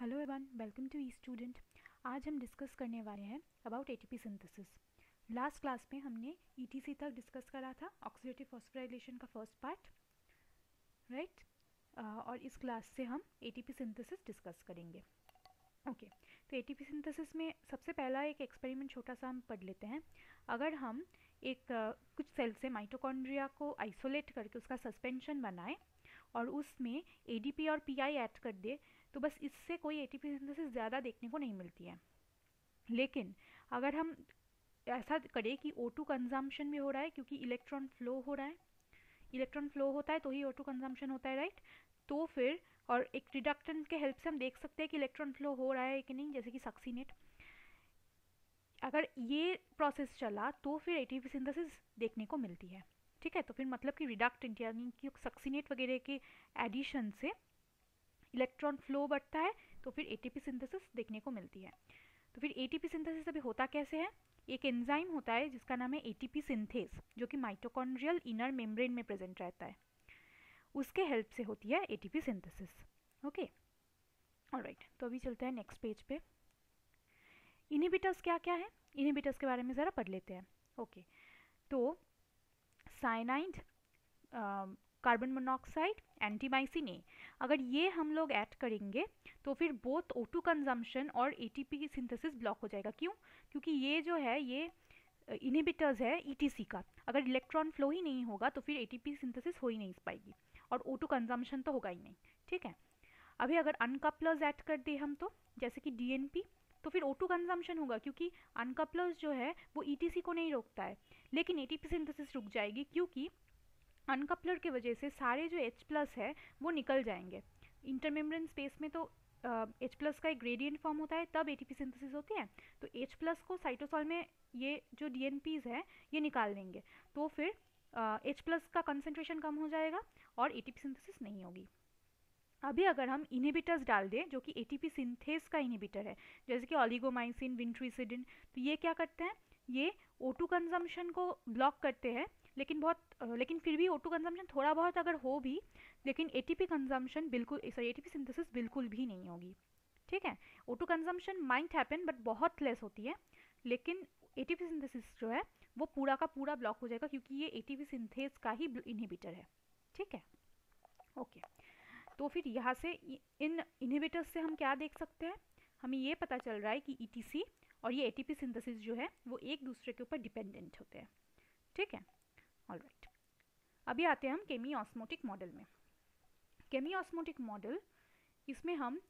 Hello everyone welcome to E student आज हम discuss करने वाले हैं about ATP synthesis last class में हमने ईटीसी तक डिस्कस करा था ऑक्सीडेटिव फॉस्फोराइलेशन का फ़र्स्ट पार्ट राइट और इस क्लास से हम एटीपी सिंथेसिस डिस्कस करेंगे. ओके okay, तो एटीपी सिंथेसिस में सबसे पहला एक एक्सपेरिमेंट छोटा सा हम पढ़ लेते हैं. अगर हम एक uh, कुछ सेल से माइटोकॉन्ड्रिया को आइसोलेट करके उसका सस्पेंशन बनाएँ और उसमें एडीपी और पीआई ऐड कर दे तो बस इससे कोई एटीपी सिंथेसिस ज़्यादा देखने को नहीं मिलती है। लेकिन अगर हम ऐसा करें कि ओ टू कंजम्पशन भी हो रहा है, क्योंकि इलेक्ट्रॉन फ्लो हो रहा है इलेक्ट्रॉन फ्लो होता है तो ही ओ टू कंजम्पशन होता है राइट तो फिर और एक रिडक्टेंट के हेल्प से हम देख सकते हैं कि इलेक्ट्रॉन फ्लो हो रहा है कि नहीं, जैसे कि सक्सीनेट अगर ये प्रोसेस चला तो फिर एटीपी सिंथेसिस देखने को मिलती है। ठीक है? तो फिर मतलब कि रिडक्टेंट यानी कि सक्सीनेट वगैरह के एडिशन से इलेक्ट्रॉन फ्लो बढ़ता है तो फिर एटीपी सिंथेसिस देखने को मिलती है। तो फिर एटीपी सिंथेसिस अभी होता कैसे है? एक एंजाइम होता है, जिसका नाम है एटीपी सिंथेस जो कि माइटोकॉन्ड्रियल इनर मेम्ब्रेन में प्रेजेंट रहता है। उसके हेल्प से होती है एटीपी सिंथेसिस ओके ऑलराइट तो अभी चलते हैं नेक्स्ट पेज पे। इनिबिटर्स क्या क्या है? इनिबिटर्स के बारे में ज़रा पढ़ लेते हैं ओके तो cyanide carbon monoxide antimycin A अगर ये हम लोग ऐड करेंगे तो फिर बोथ ओ टू कंजम्पशन और एटीपी की सिंथेसिस ब्लॉक हो जाएगा। क्यों? क्योंकि ये जो है, ये इनिबिटर्स है ईटीसी का। अगर इलेक्ट्रॉन फ्लो ही नहीं होगा तो फिर एटीपी सिंथेसिस हो ही नहीं पाएगी और ओ टू कंजम्पशन तो होगा ही नहीं। ठीक है? अभी अगर अनकपलर्स ऐड कर दे हम तो जैसे कि डीएनपी तो फिर ओ टू कंजम्पशन होगा, क्योंकि अनकपलर्स जो है, वो ईटीसी को नहीं रोकता है। लेकिन एटीपी सिंथेसिस रुक जाएगी, क्योंकि अनकपलर की वजह से सारे जो एच प्लस है वो निकल जाएँगे। इंटरमेम्ब्रेन स्पेस में तो एच uh, प्लस का एक ग्रेडियंट फॉर्म होता है तब एटीपी सिंथेसिस होती है। तो एच प्लस को साइटोसॉल में ये जो डीएनपीज है ये निकाल देंगे। तो फिर एच uh, प्लस का कंसेंट्रेशन कम हो जाएगा और एटीपी सिंथेसिस नहीं होगी। अभी अगर हम इनिबिटर्स डाल दें जो कि एटीपी सिंथेस का इनिबिटर है जैसे कि ऑलिगोमाइसिन विंट्रीसिडिन तो ये क्या करते हैं? ये ओ टू को ब्लॉक करते हैं लेकिन बहुत लेकिन फिर भी ओटू कंजम्पशन थोड़ा बहुत अगर हो भी, लेकिन ए टी पी कंजम्पशन बिल्कुल sorry A T P synthesis बिल्कुल भी नहीं होगी। ठीक है? O two consumption mind happen but बहुत लेस होती है। लेकिन एटीपी सिंथेसिस जो है, वो पूरा का पूरा ब्लॉक हो जाएगा, क्योंकि ये ए टी पी सिंथेस का ही इनहिबिटर है। ठीक है? ओके तो फिर यहाँ से इन इनहिबिटर्स से हम क्या देख सकते हैं? हमें ये पता चल रहा है कि ईटीसी और ये एटीपी सिंथेसिस जो है, वो एक दूसरे के ऊपर डिपेंडेंट होते हैं। ठीक है? ऑल राइट अभी आते हैं हम केमी ऑस्मोटिक मॉडल में। केमी ऑस्मोटिक मॉडल इसमें हम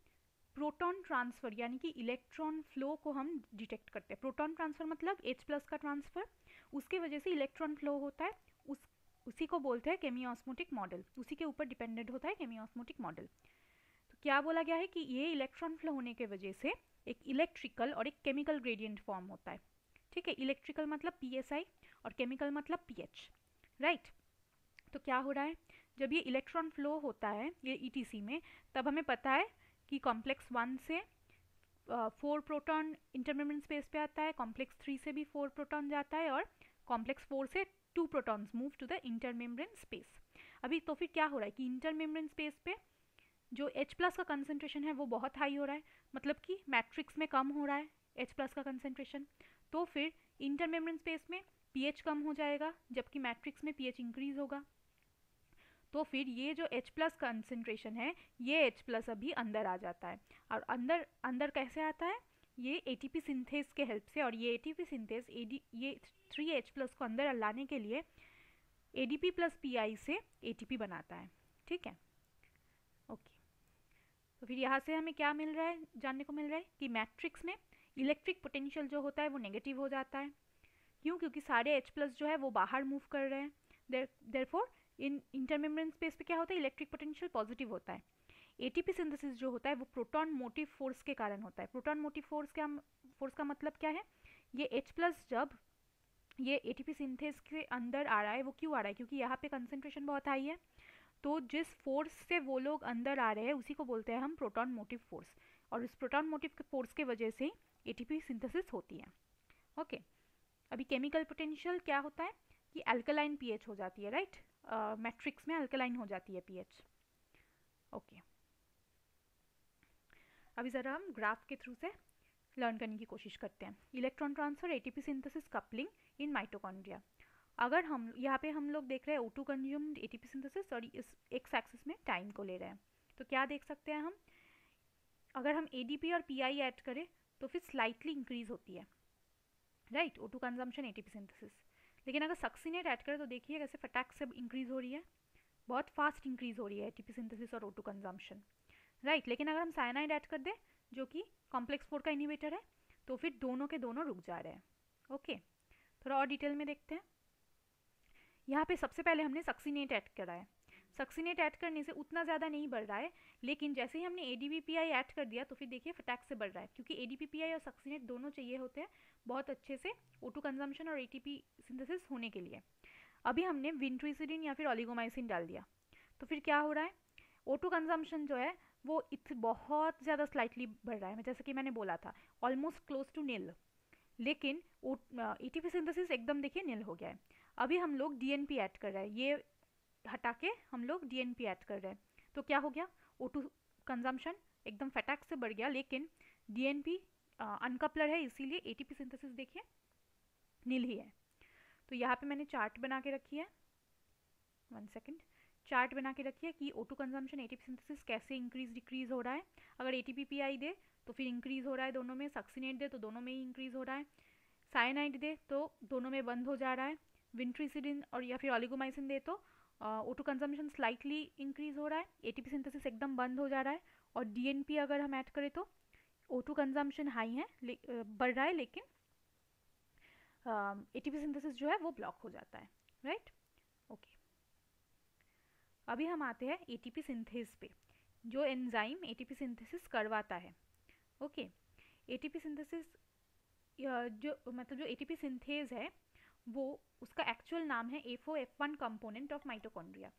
प्रोटॉन ट्रांसफ़र यानी कि इलेक्ट्रॉन फ्लो को हम डिटेक्ट करते हैं। प्रोटॉन ट्रांसफ़र मतलब एच प्लस का ट्रांसफ़र उसके वजह से इलेक्ट्रॉन फ्लो होता है। उस, उसी को बोलते हैं केमी ऑस्मोटिक मॉडल उसी के ऊपर डिपेंडेंट होता है केमी ऑस्मोटिक मॉडल तो क्या बोला गया है कि ये इलेक्ट्रॉन फ्लो होने के वजह से एक इलेक्ट्रिकल और एक केमिकल ग्रेडियंट फॉर्म होता है। ठीक है? इलेक्ट्रिकल मतलब पीएसआई और केमिकल मतलब पीएच राइट तो क्या हो रहा है? जब ये इलेक्ट्रॉन फ्लो होता है, ये ईटीसी में, तब हमें पता है कि कॉम्प्लेक्स वन से फोर प्रोटॉन इंटरमेम्ब्रेन स्पेस पे आता है कॉम्प्लेक्स थ्री से भी फोर प्रोटॉन जाता है और कॉम्प्लेक्स फोर से two protons move to the intermembrane space अभी तो फिर क्या हो रहा है कि इंटरमेम्ब्रेन स्पेस पे जो H प्लस का कंसनट्रेशन है, वो बहुत हाई हो रहा है। मतलब कि मैट्रिक्स में कम हो रहा है H प्लस का कंसनट्रेशन तो फिर इंटरमेम्ब्रेन स्पेस में पीएच कम हो जाएगा, जबकि मैट्रिक्स में पीएच इंक्रीज होगा। तो फिर ये जो H प्लस कंसेंट्रेशन है, ये H प्लस अभी अंदर आ जाता है। और अंदर अंदर कैसे आता है? ये ATP सिंथेस के हेल्प से, और ये ATP सिंथेस एडी ये थ्री एच प्लस को अंदर लाने के लिए ADP प्लस पी से ATP बनाता है। ठीक है? ओके तो फिर यहाँ से हमें क्या मिल रहा है? जानने को मिल रहा है कि मैट्रिक्स में इलेक्ट्रिक पोटेंशियल जो होता है वो नेगेटिव हो जाता है। क्यों? क्योंकि सारे एच प्लस जो है वो बाहर मूव कर रहे हैं। There therefore in intermembrane space पे क्या होता है? इलेक्ट्रिक पोटेंशियल पॉजिटिव होता है। एटीपी सिंथेसिस जो होता है वो प्रोटॉन मोटिव फोर्स के कारण होता है। प्रोटॉन मोटिव फोर्स क्या फोर्स का मतलब क्या है? ये एच प्लस जब ये एटीपी सिंथेस के अंदर आ रहा है, वो क्यों आ रहा है? क्योंकि यहाँ पे कंसेंट्रेशन बहुत हाई है। तो जिस फोर्स से वो लोग अंदर आ रहे हैं, उसी को बोलते हैं हम प्रोटॉन मोटिव फोर्स और इस प्रोटॉन मोटिव फोर्स के वजह से एटीपी सिंथेसिस होती है। Okay okay. अभी केमिकल पोटेंशियल क्या होता है? कि अल्कलाइन पीएच हो जाती है राइट मैट्रिक्स uh, में अल्कलाइन हो जाती है पीएच ओके okay. अभी ज़रा हम ग्राफ के थ्रू से लर्न करने की कोशिश करते हैं। Electron transfer ATP synthesis coupling in mitochondria अगर हम यहाँ पे हम लोग देख रहे हैं ओटू कंज्यूम्ड एटीपी सिंथेसिस और इस एक्स एक्सिस में टाइम को ले रहे हैं। तो क्या देख सकते हैं हम? अगर हम एडीपी और पीआई ऐड करें तो फिर स्लाइटली इंक्रीज होती है। Right O O two consumption ATP synthesis लेकिन अगर सक्सीनेट ऐड करें तो देखिए कैसे फटाक से इंक्रीज हो रही है। बहुत फास्ट इंक्रीज हो रही है एटीपी सिंथेसिस और ओ टू कंजम्पशन राइट लेकिन अगर हम साइनाइड ऐड कर दें, जो कि कॉम्प्लेक्स फोर का इनिवेटर है तो फिर दोनों के दोनों रुक जा रहे हैं। ओके थोड़ा और डिटेल में देखते हैं। यहाँ पे सबसे पहले हमने सक्सीनेट ऐड करा है। सक्सीनेट ऐड करने से उतना ज़्यादा नहीं बढ़ रहा है। लेकिन जैसे ही हमने ए डी ऐड कर दिया तो फिर देखिए फटैक से बढ़ रहा है, क्योंकि ए और सक्सीनेट दोनों चाहिए होते हैं बहुत अच्छे से ओटू कंजम्पशन और एटीपी सिंथेसिस होने के लिए। अभी हमने विंट्रीसिडिन या फिर ऑलिगोमाइसिन डाल दिया। तो फिर क्या हो रहा है? ओटू कंजम्पशन जो है, वो इत, बहुत ज़्यादा स्लाइटली बढ़ रहा है। जैसे कि मैंने बोला था ऑलमोस्ट क्लोज टू नील लेकिन ए टी सिंथेसिस एकदम देखिए नील हो गया है। अभी हम लोग डी ऐड कर रहे हैं। ये हटा के हम लोग डीएनपी ऐड कर रहे हैं। तो क्या हो गया? ओ टू कंजम्पशन एकदम फटाक से बढ़ गया, लेकिन डी अनकपलर है, इसीलिए ए टी सिंथेसिस देखिए, नील ही है। तो यहाँ पे मैंने चार्ट बना के रखी है। वन सेकेंड चार्ट बना के रखी है कि O two consumption A synthesis कैसे इंक्रीज डिक्रीज हो रहा है। अगर ए टी आई दे तो फिर इंक्रीज हो रहा है दोनों में सक्सीनेट दे तो दोनों में ही इंक्रीज हो रहा है। साइनाइड दे तो दोनों में बंद हो जा रहा है। विंट्रीसिडिन और या फिर ऑलिगोमाइसिन दे तो ओटो कंजम्पशन स्लाइटली इंक्रीज हो रहा है। एटीपी सिंथेसिस एकदम बंद हो जा रहा है और डीएनपी अगर हम ऐड करें तो ओटू कंजम्पशन हाई है बढ़ रहा है लेकिन एटीपी सिंथेसिस जो है वो ब्लॉक हो जाता है राइट ओके अभी हम आते हैं एटीपी सिंथेस पे, जो एंजाइम एटीपी सिंथेसिस करवाता है। ओके एटीपी सिंथेसिस जो मतलब जो एटीपी सिंथेज है वो उसका एक्चुअल नाम है F O F one component of mitochondria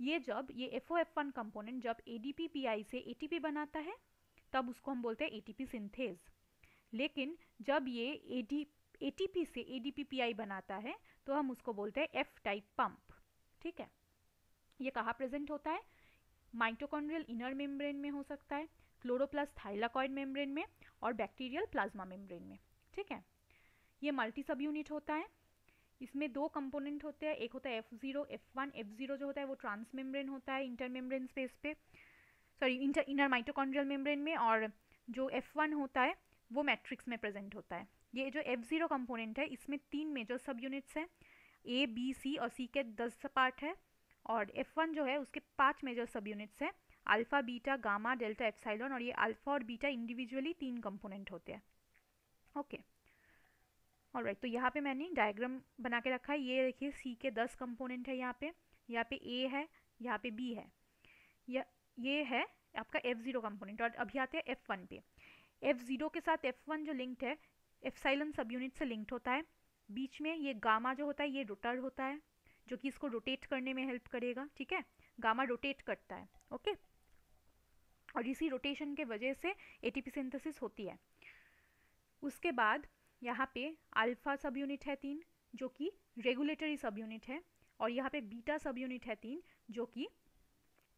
ये जब, ये F O F one component जब A D P P I से ए टी पी बनाता है, तब उसको हम बोलते हैं ए टी पी सिंथेज लेकिन जब ये A D A T P से A D P P I बनाता है तो हम उसको बोलते हैं एफ़ टाइप पंप ठीक है? ये कहाँ प्रेजेंट होता है? माइटोकॉन्ड्रियल इनर मेम्ब्रेन में हो सकता है क्लोरोप्लास्ट थाइलाकॉइड मेम्ब्रेन में और बैक्टीरियल प्लाज्मा मेम्ब्रेन में। ठीक है? ये मल्टी सब यूनिट होता है। इसमें दो कंपोनेंट होते हैं, एक होता है F zero F one F zero जो होता है वो ट्रांस मेम्ब्रेन होता है इंटर मेम्ब्रेन स्पेस पे। Sorry inter inner mitochondrial membrane में और जो एफ़ वन होता है वो मैट्रिक्स में प्रेजेंट होता है। ये जो एफ़ ज़ीरो कंपोनेंट है, इसमें तीन मेजर सब यूनिट्स हैं ए बी सी और सी के दस पार्ट है और एफ़ वन जो है उसके पाँच मेजर सब यूनिट्स हैं alpha beta gamma delta epsilon और ये अल्फ़ा और बीटा इंडिविजुअली तीन कंपोनेंट होते हैं। Okay okay. और राइट तो यहाँ पे मैंने डायग्राम बना के रखा है। ये देखिए सी के दस कंपोनेंट है यहाँ पे। यहाँ पे ए है, यहाँ पे बी है। या, ये है आपका एफ़ ज़ीरो कंपोनेंट और अभी आते हैं एफ़ वन पे। एफ़ ज़ीरो के साथ एफ़ वन जो लिंक्ड है एफ़ साइलन सब यूनिट से लिंक्ड होता है। बीच में ये गामा जो होता है, ये रोटर होता है, जो कि इसको रोटेट करने में हेल्प करेगा, ठीक है? गामा रोटेट करता है, ओके? और इसी रोटेशन के वजह से एटीपी सिंथेसिस होती है। उसके बाद यहाँ पे अल्फ़ा सब यूनिट है तीन, जो कि रेगुलेटरी सब यूनिट है, और यहाँ पे बीटा सब यूनिट है तीन, जो कि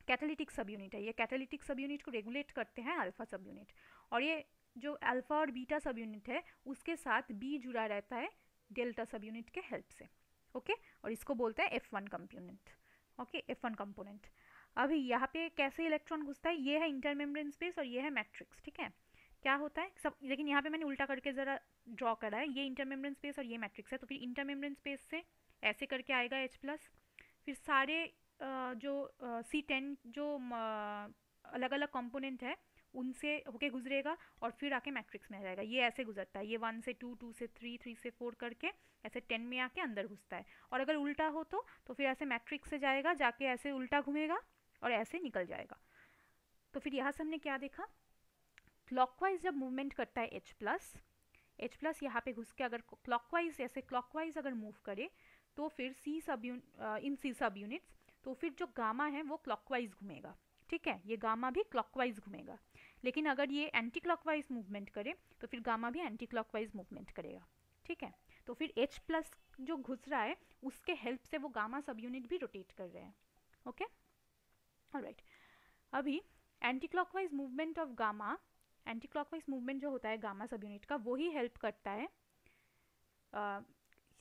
कैटालिटिक सब यूनिट है। ये कैटालिटिक सब यूनिट को रेगुलेट करते हैं अल्फ़ा सब यूनिट और ये जो अल्फ़ा और बीटा सब यूनिट है, उसके साथ बी जुड़ा रहता है डेल्टा सब यूनिट के हेल्प से। ओके? और इसको बोलते हैं F one component okay? F one component अभी यहाँ पे कैसे इलेक्ट्रॉन घुसता है? ये है इंटरमेम्ब्रेन स्पेस और ये है मैट्रिक्स ठीक है? क्या होता है? सब, लेकिन यहाँ पे मैंने उल्टा करके ज़रा ड्रॉ करा है, ये इंटरमेम्ब्रेन स्पेस और ये मैट्रिक्स है तो फिर इंटरमेम्ब्रेन स्पेस से ऐसे करके आएगा एच प्लस फिर सारे जो सी टेन जो अलग अलग कंपोनेंट है, उनसे होके गुजरेगा और फिर आके मैट्रिक्स में आ जाएगा। ये ऐसे गुजरता है, ये वन से टू टू से थ्री थ्री से फोर करके ऐसे टेन में आके अंदर घुसता है। और अगर उल्टा हो तो तो फिर ऐसे मैट्रिक्स से जाएगा, जाके ऐसे उल्टा घूमेगा और ऐसे निकल जाएगा। तो फिर यहाँ से हमने क्या देखा? क्लॉकवाइज जब मूवमेंट करता है एच प्लस एच प्लस यहाँ पे घुस के अगर क्लॉकवाइज ऐसे क्लॉकवाइज अगर मूव करे तो फिर सी सब इन सी सब यूनिट्स तो फिर जो गामा है वो क्लॉकवाइज घूमेगा। ठीक है? ये गामा भी क्लॉकवाइज घूमेगा। लेकिन अगर ये एंटी क्लॉकवाइज मूवमेंट करे तो फिर गामा भी एंटी क्लॉकवाइज मूवमेंट करेगा। ठीक है? तो फिर एच प्लस जो घुस रहा है, उसके हेल्प से वो गामा सब यूनिट भी रोटेट कर रहे हैं। ओके राइट अभी anti clockwise movement of gamma anti clockwise movement जो होता है गामा सब यूनिट का वो ही हेल्प करता है।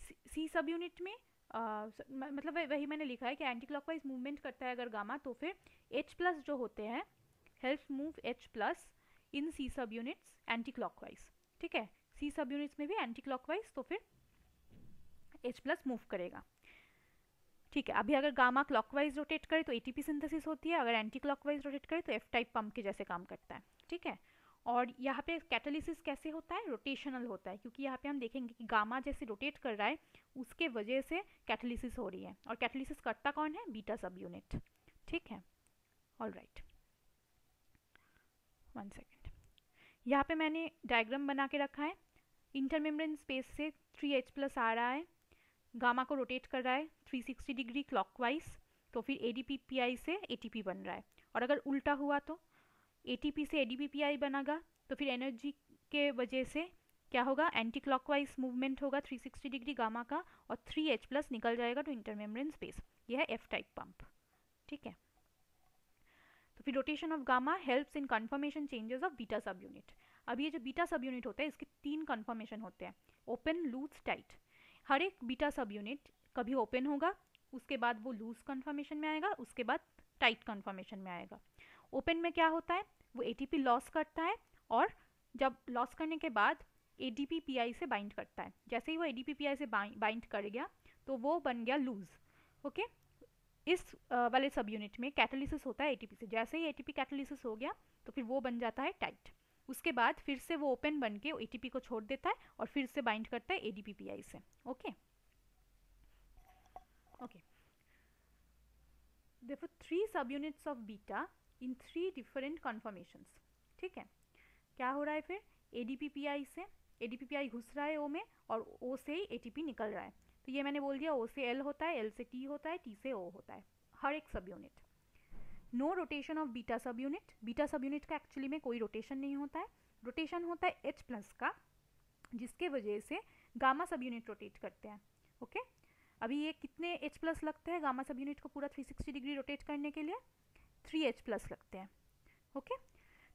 सी सब यूनिट में आ, मतलब वही मैंने लिखा है कि एंटी क्लॉकवाइज मूवमेंट करता है अगर गामा तो फिर एच प्लस जो होते हैं help move H plus in C sub units anti clockwise ठीक है? सी सब यूनिट्स में भी एंटी क्लॉकवाइज तो फिर एच प्लस मूव करेगा। ठीक है? अभी अगर गामा क्लॉकवाइज रोटेट करे तो एटीपी सिंथेसिस होती है। अगर एंटी क्लॉकवाइज रोटेट करे तो एफ़ टाइप पंप के जैसे काम करता है। ठीक है? और यहाँ पे कैटालिसिस कैसे होता है? रोटेशनल होता है, क्योंकि यहाँ पे हम देखेंगे कि गामा जैसे रोटेट कर रहा है, उसके वजह से कैटालिसिस हो रही है। और कैटालिसिस करता कौन है? बीटा सब यूनिट ठीक है? ऑल राइट वन सेकेंड यहाँ पे मैंने डायग्राम बना के रखा है। इंटरमेम्ब्रेन स्पेस से थ्री एच प्लस आ रहा है। गामा को रोटेट कर रहा है। 360 डिग्री क्लॉकवाइज तो फिर A D P P I से ए टी पी बन रहा है। और अगर उल्टा हुआ तो? एटीपी से ए बनेगा तो फिर एनर्जी के वजह से क्या होगा? एंटी क्लॉकवाइज मूवमेंट होगा 360 डिग्री गामा का, और 3H प्लस निकल जाएगा टू इंटरमेम्ब्रेन स्पेस यह है एफ़ टाइप पंप ठीक है? तो फिर rotation of gamma helps in conformation changes of beta sub unit अब ये जो बीटा सब यूनिट होता है, इसके तीन कन्फर्मेशन होते हैं. ओपन लूज टाइट हर एक बीटा सब यूनिट कभी ओपन होगा, उसके बाद वो लूज कन्फर्मेशन में आएगा, उसके बाद टाइट कन्फर्मेशन में आएगा. ओपन में क्या होता है? वो एटीपी लॉस करता है और जब लॉस करने के बाद एडीपीपीआई से बाइंड करता है। जैसे ही वो एडीपीपीआई से बाइंड कर गया तो वो बन गया लूज ओके इस वाले सब यूनिट में कैटलिसिस होता है एटीपी से। जैसे ही एटीपी कैटलिसिस हो गया तो फिर वो बन जाता है टाइट उसके बाद फिर से वो ओपन बन के ए को छोड़ देता है और फिर से बाइंड करता है A D P P I से ओके ओके देखो three sub units of beta in three different conformations ठीक है? क्या हो रहा है फिर? ए से ए घुस रहा है ओ में और ओ से ही ए निकल रहा है। तो ये मैंने बोल दिया ओ से एल होता है एल से टी होता है टी से ओ होता है। हर एक sub unit no rotation of beta sub unit beta sub unit का एक्चुअली में कोई रोटेशन नहीं होता है। रोटेशन होता है एच प्लस का, जिसके वजह से गामा सब यूनिट रोटेट करते हैं। ओके अभी ये कितने एच प्लस लगते हैं गामा सब यूनिट को पूरा 360 डिग्री रोटेट करने के लिए? थ्री एच प्लस लगते हैं ओके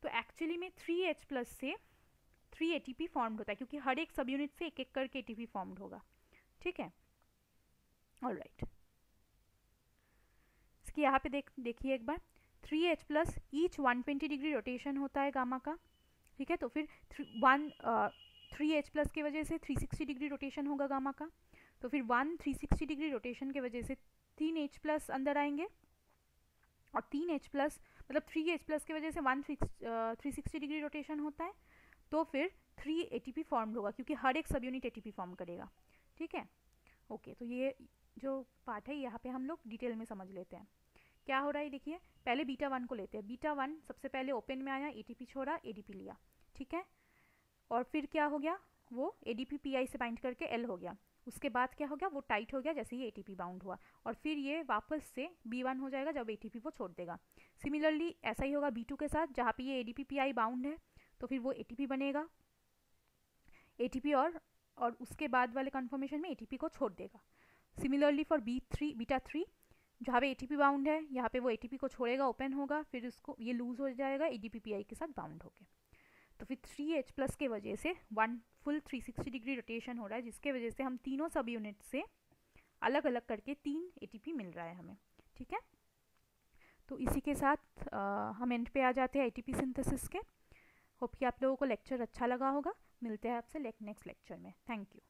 तो एक्चुअली में थ्री एच प्लस से three A T P formed होता है, क्योंकि हर एक सब यूनिट से एक एक करके ए टी पी फॉर्म्ड होगा, ठीक है? ऑल राइट इसकी यहाँ पे देख, देखिए एक बार three H plus each one twenty degree rotation होता है गामा का, ठीक है? तो फिर वन थ्री एच प्लस की वजह से थ्री सिक्सटी डिग्री रोटेशन होगा गामा का तो फिर one three sixty degree rotation की वजह से तीन एच प्लस अंदर आएँगे और तीन एच प्लस मतलब थ्री एच प्लस की वजह से one three sixty degree rotation होता है तो फिर three A T P form होगा, क्योंकि हर एक sub unit A T P form करेगा, ठीक है? ओके तो ये जो पार्ट है, यहाँ पे हम लोग डिटेल में समझ लेते हैं। क्या हो रहा है देखिए, पहले बीटा वन को लेते हैं। बीटा वन सबसे पहले ओपन में आया ATP छोड़ा ADP लिया, ठीक है? और फिर क्या हो गया? वो ए डी से बाइंड करके एल हो गया। उसके बाद क्या हो गया? वो टाइट हो गया, जैसे ही एटीपी बाउंड हुआ। और फिर ये वापस से बी वन हो जाएगा जब ए को छोड़ देगा। सिमिलरली ऐसा ही होगा बी टू के साथ, जहाँ पे ये ए बाउंड है तो फिर वो एटीपी बनेगा। एटीपी और और उसके बाद वाले कन्फर्मेशन में एटीपी को छोड़ देगा। Similarly for B three beta three जहाँ पे एटीपी बाउंड है, यहाँ पे वो एटीपी को छोड़ेगा ओपन होगा, फिर उसको, ये लूज हो जाएगा ए के साथ बाउंड होके। तो फिर थ्री एच प्लस के वजह से one full three sixty degree rotation हो रहा है जिसके वजह से हम तीनों सब यूनिट से अलग अलग करके तीन एटीपी मिल रहा है हमें ठीक है? तो इसी के साथ आ, हम एंड पे आ जाते हैं ए सिंथेसिस के। होप कि आप लोगों को लेक्चर अच्छा लगा होगा। मिलते हैं आपसे नेक्स्ट लेक्चर में। Thank you